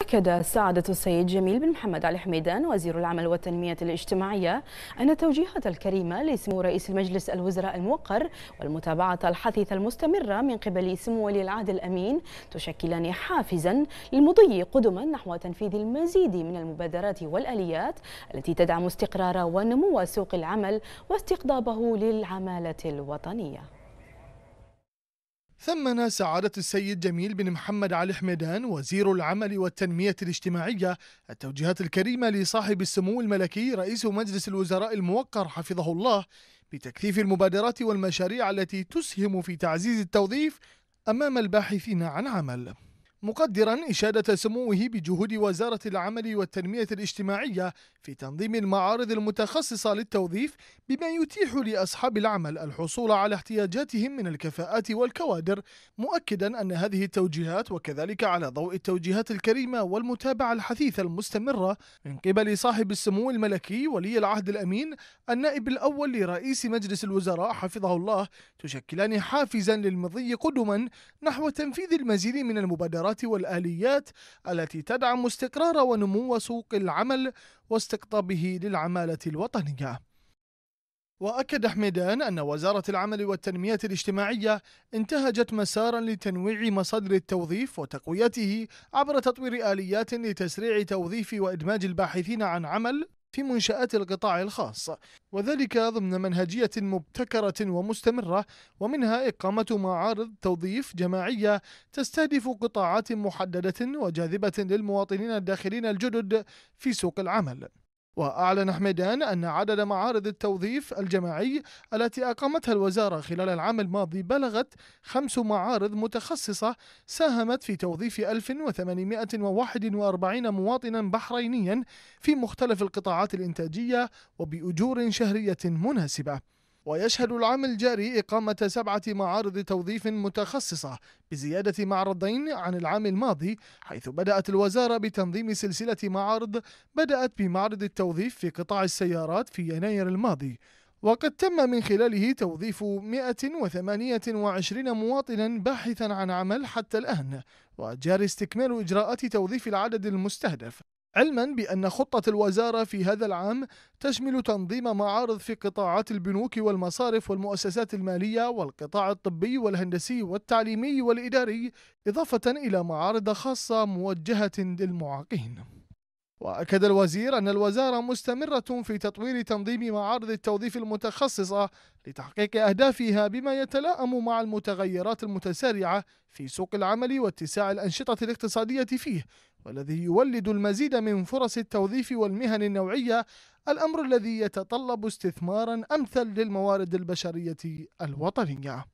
أكد سعادة السيد جميل بن محمد علي حميدان وزير العمل والتنمية الاجتماعية أن التوجيهات الكريمة لسمو رئيس المجلس الوزراء الموقر والمتابعة الحثيثة المستمرة من قبل سمو ولي العهد الأمين تشكلان حافزا للمضي قدما نحو تنفيذ المزيد من المبادرات والآليات التي تدعم استقرار ونمو سوق العمل واستقطابه للعمالة الوطنية. ثمن سعادة السيد جميل بن محمد علي حميدان وزير العمل والتنمية الاجتماعية. التوجيهات الكريمة لصاحب السمو الملكي رئيس مجلس الوزراء الموقر حفظه الله بتكثيف المبادرات والمشاريع التي تسهم في تعزيز التوظيف أمام الباحثين عن عمل. مقدرا إشادة سموه بجهود وزارة العمل والتنمية الاجتماعية في تنظيم المعارض المتخصصة للتوظيف بما يتيح لأصحاب العمل الحصول على احتياجاتهم من الكفاءات والكوادر مؤكدا أن هذه التوجيهات وكذلك على ضوء التوجيهات الكريمة والمتابعة الحثيثة المستمرة من قبل صاحب السمو الملكي ولي العهد الأمين النائب الأول لرئيس مجلس الوزراء حفظه الله تشكلان حافزا للمضي قدما نحو تنفيذ المزيد من المبادرات والآليات التي تدعم استقرار ونمو سوق العمل واستقطابه للعمالة الوطنية. وأكد حميدان أن وزارة العمل والتنمية الاجتماعية انتهجت مسارا لتنويع مصادر التوظيف وتقويته عبر تطوير آليات لتسريع توظيف وإدماج الباحثين عن عمل في منشآت القطاع الخاص. وذلك ضمن منهجية مبتكرة ومستمرة ومنها إقامة معارض توظيف جماعية تستهدف قطاعات محددة وجاذبة للمواطنين الداخلين الجدد في سوق العمل. وأعلن حميدان أن عدد معارض التوظيف الجماعي التي أقامتها الوزارة خلال العام الماضي بلغت خمس معارض متخصصة ساهمت في توظيف 1841 مواطنا بحرينيا في مختلف القطاعات الإنتاجية وبأجور شهرية مناسبة. ويشهد العام الجاري إقامة سبعة معارض توظيف متخصصة بزيادة معرضين عن العام الماضي حيث بدأت الوزارة بتنظيم سلسلة معارض بدأت بمعرض التوظيف في قطاع السيارات في يناير الماضي. وقد تم من خلاله توظيف 128 مواطنا باحثا عن عمل حتى الآن وجاري استكمال إجراءات توظيف العدد المستهدف. علما بأن خطة الوزارة في هذا العام تشمل تنظيم معارض في قطاعات البنوك والمصارف والمؤسسات المالية والقطاع الطبي والهندسي والتعليمي والإداري إضافة إلى معارض خاصة موجهة للمعاقين. وأكد الوزير أن الوزارة مستمرة في تطوير تنظيم معارض التوظيف المتخصصة لتحقيق أهدافها بما يتلائم مع المتغيرات المتسارعة في سوق العمل واتساع الأنشطة الاقتصادية فيه. والذي يولد المزيد من فرص التوظيف والمهن النوعية الأمر الذي يتطلب استثمارا أمثل للموارد البشرية الوطنية.